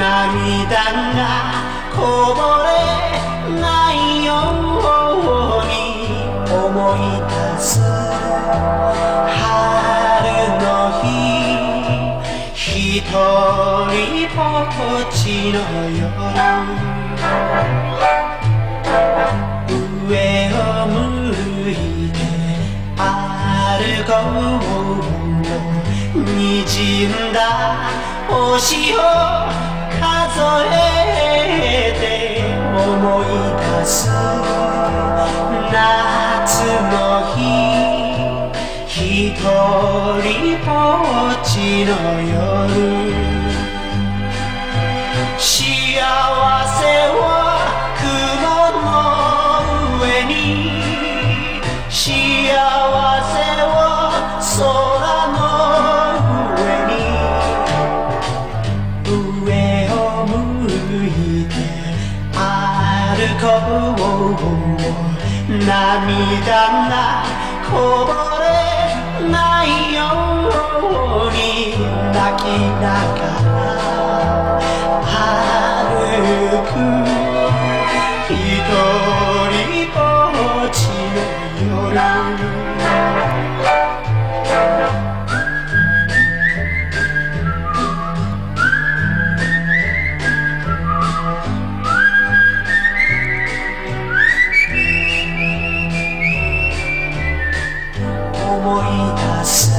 涙がこぼれないように思い出す。春の日一人ぼっちの夜上を向いて歩こうにじんだ星を数えて思い出す夏の日ひとりぼっちの夜。涙がこぼれ思い出す。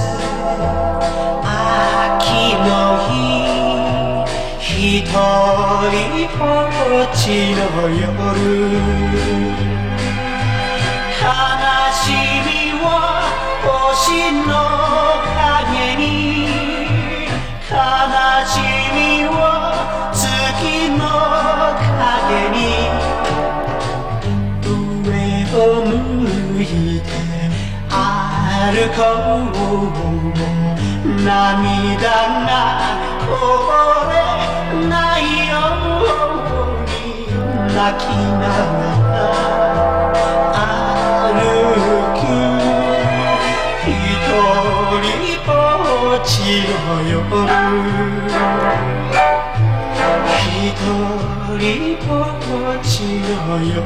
秋の日一人ぼっちの夜。歩こう涙がこぼれないように泣きながら歩く一人ぼっちの夜一人ぼっちの夜